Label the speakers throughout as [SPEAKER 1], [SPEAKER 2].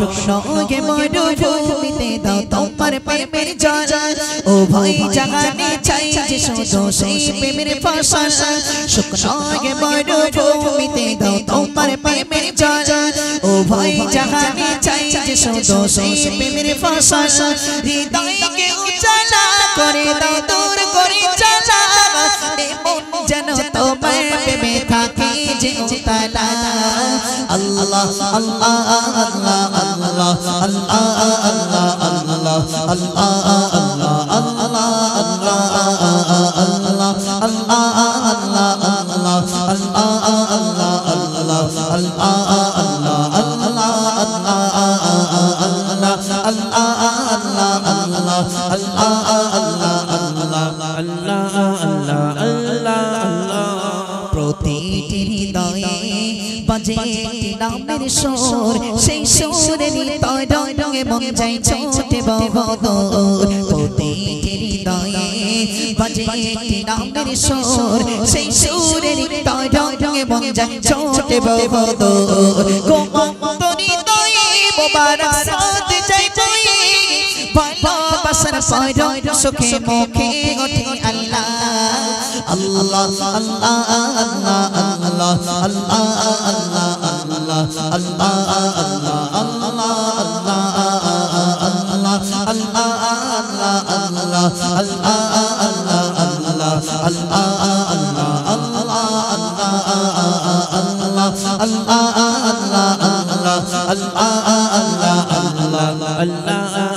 [SPEAKER 1] শুকনো গে মরুভূমিতে দাও তোমার প্রেমের জল। ও ভাই জাগানে চাই যে শুধু সেই প্রেমের ফসল। শুকনো গে মরুভূমিতে দাও তোমার প্রেমের জল। ও ভাই জাগানে চাই যে শুধু সেই প্রেমের ফসল। হৃদয়কে উজালা করে দাও দূর করে জ্বালা আল্লাহ আল্লাহ আল্লাহ। Allah নামের সুর, সেই সুরের তরঙ্গে মন যাই ছোটে বহদর। প্রতিটি হৃদয়ে বাজে নামের সুর, সেই সুরের তরঙ্গে মন যাই ছোটে বহদর। গোমন্তরি হৃদয়ে মোবারক সাথ যাই যাই ভালোবাসার আল্লাহ। الله الله الله الله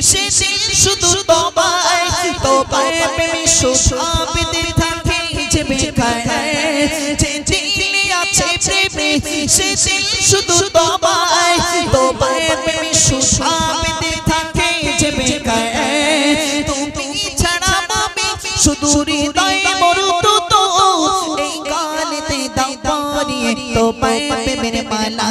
[SPEAKER 1] প্রেমে সে দিল শুধু তোমায় তোমায় প্রেমে সুসাবিতে থাকে যে বেকার যে দিলে আছে প্রেমে সে দিল শুধু তোমায় তোমায় প্রেমে সুসাবিতে থাকে যে বেকার তুমি ছাড়া আমি শুধু হৃদয় মরুতো তো, এই গানেতে দাও পরিয়ে তোমায় প্রেমের মালা।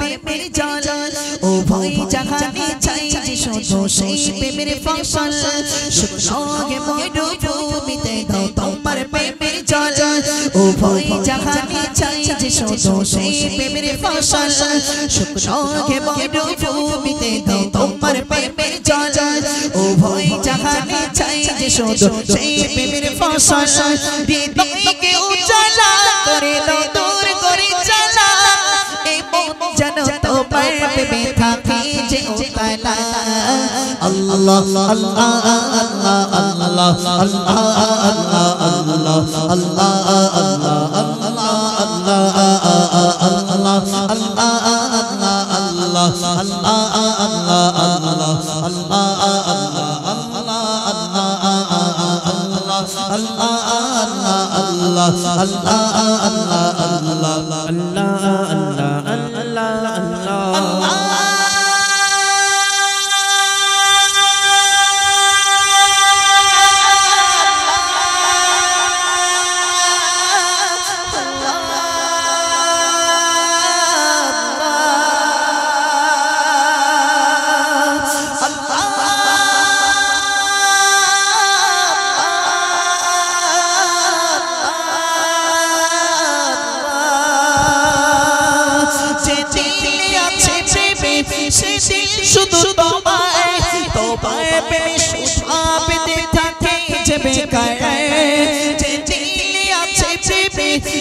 [SPEAKER 1] প্রেমের জল, ও ভয় জাহানে চাই যে শুধু সেই প্রেমের ফসল। শুকনো মরুভূমিতে দাও তোমার প্রেমের জল, ও ভয় জাহানে চাই যে শুধু সেই প্রেমের ফসল। শুকনো মরুভূমিতে দাও তোমার প্রেমের জল, ও ভয় জাহানে চাই যে শুধু সেই প্রেমের ফসল। হৃদয়কে پرت میں تھا کھینچ اتلا اللہ اللہ اللہ اللہ اللہ اللہ اللہ اللہ اللہ اللہ اللہ
[SPEAKER 2] اللہ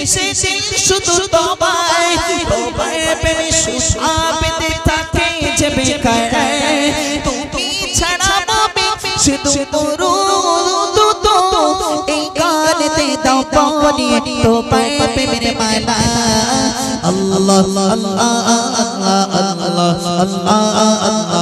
[SPEAKER 1] সে দিল শুধু তোমায় তোমায় সুষা পেতে থাকে যে বেকার তুমি ছাড়া নবী শুধু দুটো এই গানেতে দাও পানি তোমায় প্রেমের মালা আল্লাহ আল্লাহ আল্লাহ আল্লাহ আল্লাহ আল্লাহ